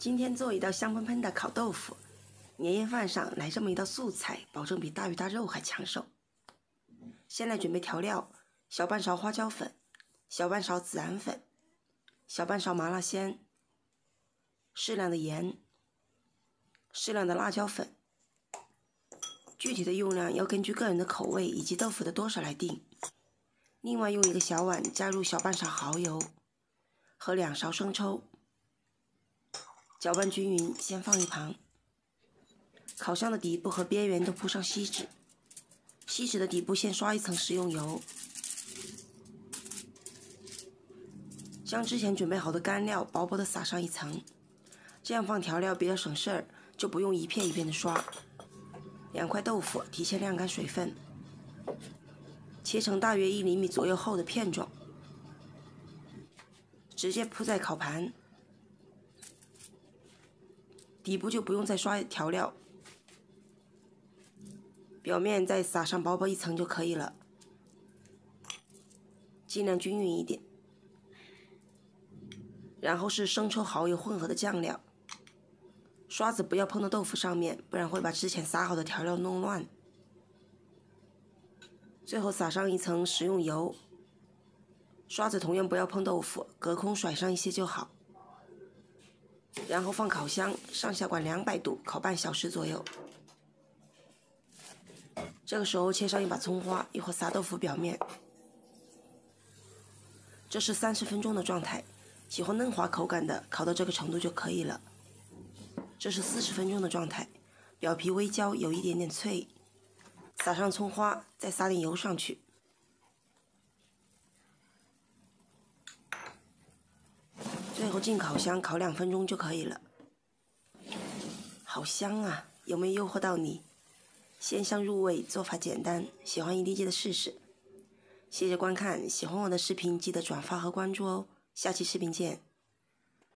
今天做一道香喷喷的烤豆腐，年夜饭上来这么一道素菜，保证比大鱼大肉还抢手。先来准备调料：小半勺花椒粉，小半勺孜然粉，小半勺麻辣鲜，适量的盐，适量的辣椒粉。具体的用量要根据个人的口味以及豆腐的多少来定。另外用一个小碗加入小半勺蚝油和两勺生抽。搅拌均匀，先放一旁。烤箱的底部和边缘都铺上锡纸，锡纸的底部先刷一层食用油。将之前准备好的干料薄薄的撒上一层，这样放调料比较省事儿，就不用一片一片的刷。两块豆腐提前晾干水分，切成大约一厘米左右厚的片状，直接铺在烤盘。底部就不用再刷调料，表面再撒上薄薄一层就可以了，尽量均匀一点。然后是生抽、蚝油混合的酱料，刷子不要碰到豆腐上面，不然会把之前撒好的调料弄乱。最后撒上一层食用油，刷子同样不要碰豆腐，隔空甩上一些就好。然后放烤箱，上下管两百度，烤半小时左右。这个时候切上一把葱花，一会儿撒豆腐表面。这是三十分钟的状态，喜欢嫩滑口感的，烤到这个程度就可以了。这是四十分钟的状态，表皮微焦，有一点点脆。撒上葱花，再撒点油上去。最后进烤箱烤两分钟就可以了，好香啊！有没有诱惑到你？鲜香入味，做法简单，喜欢一定记得试试。谢谢观看，喜欢我的视频记得转发和关注哦，下期视频见。